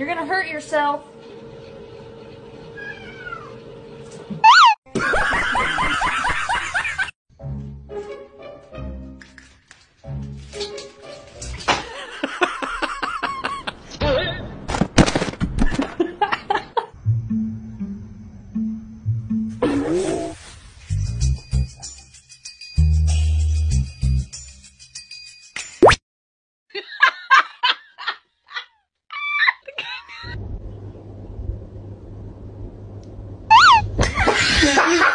You're gonna hurt yourself. Ha ha ha.